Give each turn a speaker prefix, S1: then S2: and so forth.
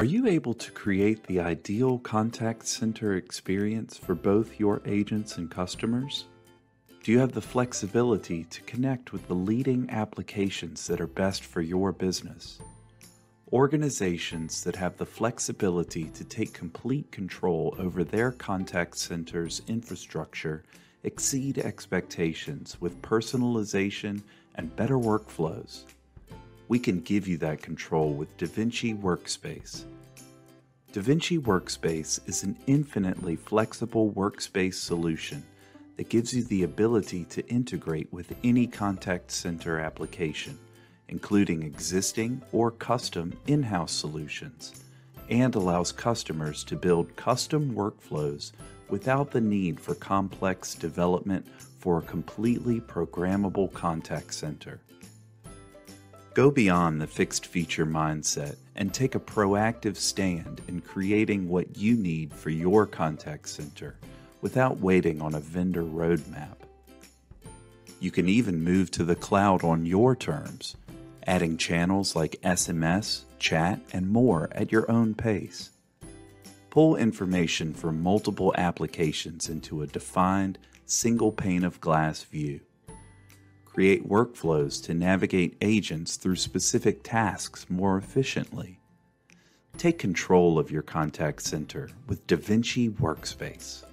S1: Are you able to create the ideal contact center experience for both your agents and customers? Do you have the flexibility to connect with the leading applications that are best for your business? Organizations that have the flexibility to take complete control over their contact center's infrastructure exceed expectations with personalization and better workflows. We can give you that control with DaVinci Workspace. DaVinci Workspace is an infinitely flexible workspace solution that gives you the ability to integrate with any contact center application, including existing or custom in house solutions, and allows customers to build custom workflows without the need for complex development for a completely programmable contact center. Go beyond the fixed feature mindset and take a proactive stand in creating what you need for your contact center without waiting on a vendor roadmap. You can even move to the cloud on your terms, adding channels like SMS, chat, and more at your own pace. Pull information from multiple applications into a defined, single pane of glass view. Create workflows to navigate agents through specific tasks more efficiently. Take control of your contact center with DaVinci Workspace.